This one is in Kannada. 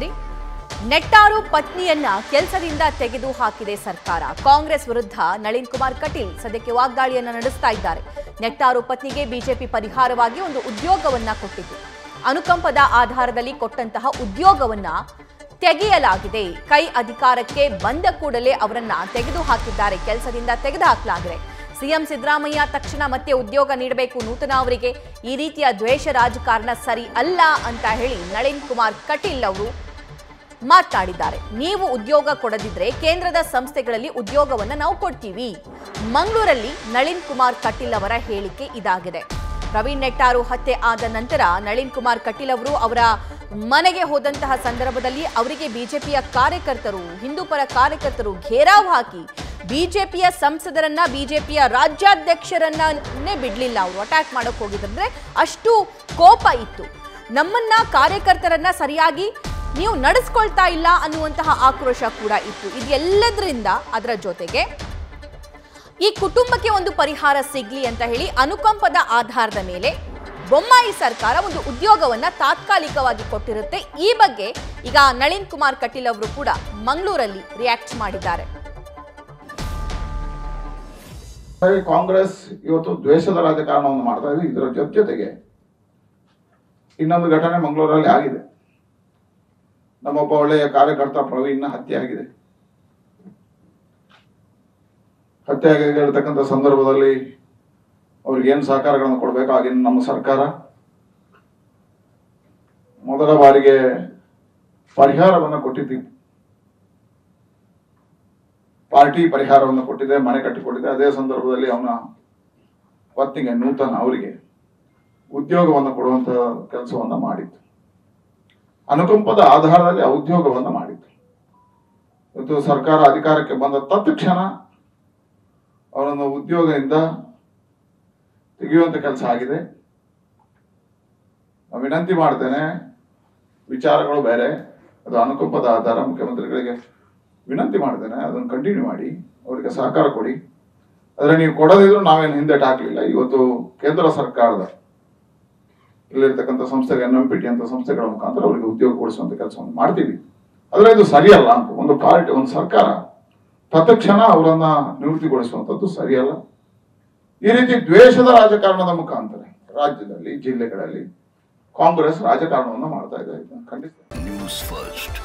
ಇರಿ. ನೆಟ್ಟಾರು ಪತ್ನಿಯನ್ನ ಕೆಲಸದಿಂದ ತೆಗೆದು ಹಾಕಿದೆ ಸರ್ಕಾರ. ಕಾಂಗ್ರೆಸ್ ವಿರುದ್ಧ ನಳಿನ್ ಕುಮಾರ್ ಕಟೀಲ್ ಸದ್ಯಕ್ಕೆ ವಾಗ್ದಾಳಿಯನ್ನ ನಡೆಸ್ತಾ ಇದ್ದಾರೆ. ನೆಟ್ಟಾರು ಪತ್ನಿಗೆ ಬಿಜೆಪಿ ಪರಿಹಾರವಾಗಿ ಒಂದು ಉದ್ಯೋಗವನ್ನ ಕೊಟ್ಟಿತು ಅನುಕಂಪದ ಆಧಾರದಲ್ಲಿ ಕೊಟ್ಟಂತಹ ಉದ್ಯೋಗವನ್ನ ತೆಗೆಯಲಾಗಿದೆ. ಕೈ ಅಧಿಕಾರಕ್ಕೆ ಬಂದ ಕೂಡಲೇ ಅವರನ್ನ ತೆಗೆದು ಹಾಕಿದ್ದಾರೆ. ಕೆಲಸದಿಂದ ತೆಗೆದು ಹಾಕಲಾಗಿದೆ. ಸಿಎಂ ಸಿದ್ದರಾಮಯ್ಯ ತಕ್ಷಣ ಮತ್ತೆ ಉದ್ಯೋಗ ನೀಡಬೇಕು ನೂತನ ಅವರಿಗೆ. ಈ ರೀತಿಯ ದ್ವೇಷ ರಾಜಕಾರಣ ಸರಿ ಅಲ್ಲ ಅಂತ ಹೇಳಿ ನಳಿನ್ ಕುಮಾರ್ ಕಟೀಲ್ ಅವರು ಮಾತನಾಡಿದ್ದಾರೆ ನೀವು ಉದ್ಯೋಗ ಕೊಡದಿದ್ರೆ ಕೇಂದ್ರದ ಸಂಸ್ಥೆಗಳಲ್ಲಿ ಉದ್ಯೋಗವನ್ನ ನಾವು ಕೊಡ್ತೀವಿ. ಮಂಗಳೂರಲ್ಲಿ ನಳಿನ್ ಕುಮಾರ್ ಕಟೀಲ್ ಅವರ ಹೇಳಿಕೆ ಇದಾಗಿದೆ. ಪ್ರವೀಣ್ ನೆಟ್ಟಾರು ಹತ್ಯೆ ಆದ ನಂತರ ನಳಿನ್ ಕುಮಾರ್ ಕಟೀಲ್ ಅವರು ಅವರ ಮನೆಗೆ ಹೋದಂತಹ ಸಂದರ್ಭದಲ್ಲಿ ಅವರಿಗೆ ಬಿಜೆಪಿಯ ಕಾರ್ಯಕರ್ತರು ಹಿಂದೂಪರ ಕಾರ್ಯಕರ್ತರು ಘೇರಾವ್ ಹಾಕಿ ಬಿಜೆಪಿಯ ಸಂಸದರನ್ನ, ಬಿಜೆಪಿಯ ರಾಜ್ಯಾಧ್ಯಕ್ಷರನ್ನೇ ಬಿಡಲಿಲ್ಲ. ಅವರು ಅಟ್ಯಾಕ್ ಮಾಡೋಕೆ ಹೋಗಿದ್ರೆ ಅಷ್ಟು ಕೋಪ ಇತ್ತು. ನಮ್ಮನ್ನ ಕಾರ್ಯಕರ್ತರನ್ನ ಸರಿಯಾಗಿ ನೀವು ನಡೆಸ್ಕೊಳ್ತಾ ಇಲ್ಲ ಅನ್ನುವಂತಹ ಆಕ್ರೋಶ ಕೂಡ ಇತ್ತು. ಇದೆಲ್ಲದರಿಂದ ಅದರ ಜೊತೆಗೆ ಈ ಕುಟುಂಬಕ್ಕೆ ಒಂದು ಪರಿಹಾರ ಸಿಗ್ಲಿ ಅಂತ ಹೇಳಿ ಅನುಕಂಪದ ಆಧಾರದ ಮೇಲೆ ಬೊಮ್ಮಾಯಿ ಸರ್ಕಾರ ಒಂದು ಉದ್ಯೋಗವನ್ನ ತಾತ್ಕಾಲಿಕವಾಗಿ ಕೊಟ್ಟಿರುತ್ತೆ. ಈ ಬಗ್ಗೆ ಈಗ ನಳಿನ್ ಕುಮಾರ್ ಕಟೀಲ್ ಅವರು ಕೂಡ ಮಂಗಳೂರಲ್ಲಿ ರಿಯಾಕ್ಟ್ ಮಾಡಿದ್ದಾರೆ. ಕಾಂಗ್ರೆಸ್ ಇವತ್ತು ದ್ವೇಷದ ರಾಜಕಾರಣವನ್ನು ಮಾಡ್ತಾ ಇದೆ. ಇದರ ಜೊತೆಗೆ ಇನ್ನೊಂದು ಘಟನೆ ಮಂಗಳೂರಲ್ಲಿ ಆಗಿದೆ. ನಮ್ಮೊಬ್ಬ ಒಳ್ಳೆಯ ಕಾರ್ಯಕರ್ತ ಪ್ರವೀಣ್ನ ಹತ್ಯೆ ಆಗಿದೆ ಹತ್ಯೆ ಆಗಿರ್ತಕ್ಕಂಥ ಸಂದರ್ಭದಲ್ಲಿ ಅವ್ರಿಗೆ ಏನು ಸಹಕಾರಗಳನ್ನು ಕೊಡಬೇಕು? ಆಗಿನ ನಮ್ಮ ಸರ್ಕಾರ? ಮೊದಲ ಬಾರಿಗೆ ಪರಿಹಾರವನ್ನು ಕೊಟ್ಟಿದ್ದೀವಿ ಪಾರ್ಟಿ ಪರಿಹಾರವನ್ನು ಕೊಟ್ಟಿದೆ, ಮನೆ ಕಟ್ಟಿಕೊಟ್ಟಿದೆ. ಅದೇ ಸಂದರ್ಭದಲ್ಲಿ ಅವನ ಪತ್ನಿಗೆ ನೂತನ ಅವರಿಗೆ ಉದ್ಯೋಗವನ್ನು ಕೊಡುವಂತ ಕೆಲಸವನ್ನು ಮಾಡಿತ್ತು ಅನುಕಂಪದ ಆಧಾರದಲ್ಲಿ ಉದ್ಯೋಗವನ್ನು ಮಾಡಿದ್ರು. ಇವತ್ತು ಸರ್ಕಾರ ಅಧಿಕಾರಕ್ಕೆ ಬಂದ ತತ್ಕ್ಷಣ ಅವರನ್ನು ಉದ್ಯೋಗದಿಂದ ತೆಗೆಯುವಂತ ಕೆಲಸ ಆಗಿದೆ. ವಿನಂತಿ ಮಾಡ್ತೇನೆ, ವಿಚಾರಗಳು ಬೇರೆ, ಅದು ಅನುಕಂಪದ ಆಧಾರ ಮುಖ್ಯಮಂತ್ರಿಗಳಿಗೆ ವಿನಂತಿ ಮಾಡ್ತೇನೆ, ಅದನ್ನು ಕಂಟಿನ್ಯೂ ಮಾಡಿ, ಅವರಿಗೆ ಸಹಕಾರ ಕೊಡಿ. ಆದರೆ ನೀವು ಕೊಡದಿದ್ರು ನಾವೇನು ಹಿಂದೆ ಹಾಕಲಿಲ್ಲ. ಇವತ್ತು ಕೇಂದ್ರ ಸರ್ಕಾರದ ಇಲ್ಲಿರ್ತಕ್ಕಂಥ ಸಂಸ್ಥೆಗೆ ಎನ್ ಎಂ ಪಿ ಟಿ ಅಂತ ಸಂಸ್ಥೆಗಳ ಮುಖಾಂತರ ಅವರಿಗೆ ಉದ್ಯೋಗ ಕೊಡಿಸುವಂತ ಕೆಲಸವನ್ನು ಮಾಡ್ತೀವಿ. ಆದರೆ ಇದು ಸರಿಯಲ್ಲ ಅಂತ, ಒಂದು ಪಾರ್ಟಿ ಒಂದು ಸರ್ಕಾರ ತತ್ಕ್ಷಣ ಅವರನ್ನ ನಿವೃತ್ತಿಗೊಳಿಸುವಂಥದ್ದು ಸರಿಯಲ್ಲ. ಈ ರೀತಿ ದ್ವೇಷದ ರಾಜಕಾರಣದ ಮುಖಾಂತರ ರಾಜ್ಯದಲ್ಲಿ, ಜಿಲ್ಲೆಗಳಲ್ಲಿ ಕಾಂಗ್ರೆಸ್ ರಾಜಕಾರಣವನ್ನು ಮಾಡ್ತಾ ಇದೆ. ಖಂಡಿತ. News first